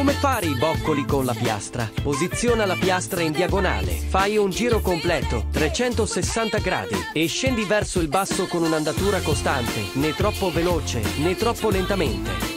Come fare i boccoli con la piastra? Posiziona la piastra in diagonale, fai un giro completo, 360 gradi, e scendi verso il basso con un'andatura costante, né troppo veloce né troppo lentamente.